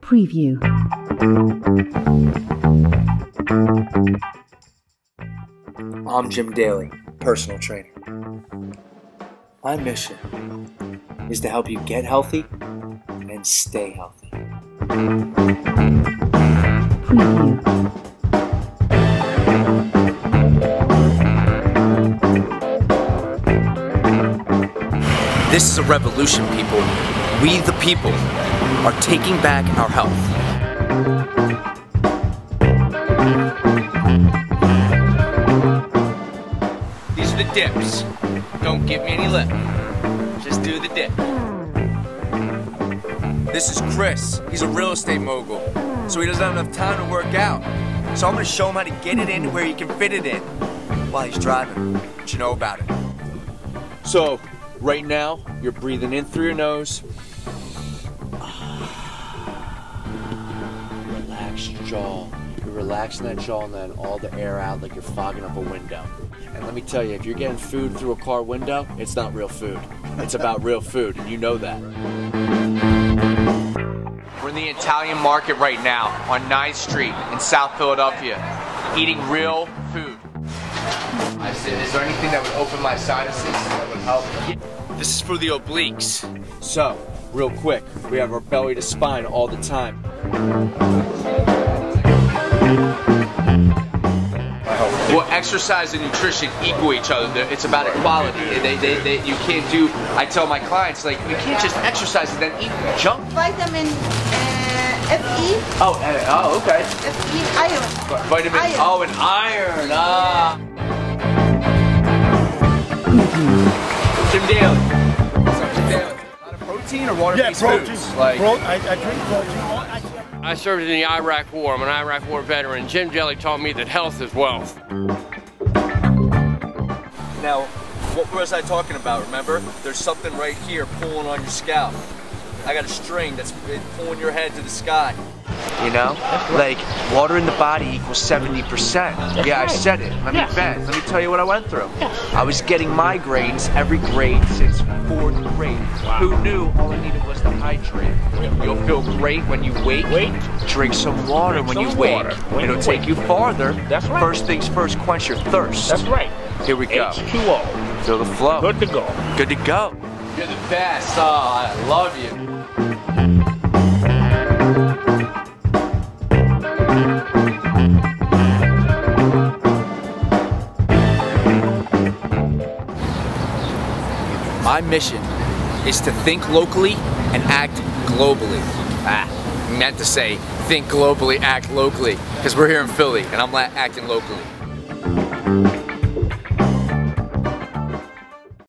Preview. I'm Jim Daly, personal trainer. My mission is to help you get healthy and stay healthy. Preview. This is a revolution, people. We, the people, are taking back our health. These are the dips. Don't give me any lip. Just do the dip. This is Chris. He's a real estate mogul, so he doesn't have enough time to work out. So I'm gonna show him how to get it in where he can fit it in while he's driving. What you know about it? So, right now, you're breathing in through your nose. Relax your jaw. You're relaxing that jaw and letting all the air out like you're fogging up a window. And let me tell you, if you're getting food through a car window, it's not real food. It's about real food, and you know that. We're in the Italian market right now on 9th Street in South Philadelphia, eating real food. I said, is there anything that would open my sinuses that would help? This is for the obliques. So, real quick, we have our belly to spine all the time. Well, exercise and nutrition equal each other. It's about equality. They, they, they, you can't do. I tell my clients like you can't just exercise and then eat junk. vitamin uh, Fe, Oh, eh, oh, okay. Fe iron. Vitamin. Iron. Oh, and iron. Ah. Preview. Jim Daly. What's up, Jim Daly? A lot of protein or water-based foods? Like, Pro, I, I drink protein. I, I served in the Iraq War. I'm an Iraq War veteran. Jim Jelly taught me that health is wealth. Now, what was I talking about? Remember, there's something right here pulling on your scalp. I got a string that's pulling your head to the sky. You know, like water in the body equals 70%. yeah, I said it. Let me vent. Let me tell you what I went through. I was getting migraines every grade since fourth grade. Who knew all I needed was to hydrate? You'll feel great when you wake. Wait. Drink some water when some you wake. water when It'll you take wake. you farther. That's right. First things first, quench your thirst. That's right. Here we go. H2O. Feel the flow. Good to go. Good to go. You're the best. Oh, I love you. My mission is to think locally and act globally. Ah, meant to say think globally, act locally, because we're here in Philly and I'm acting locally.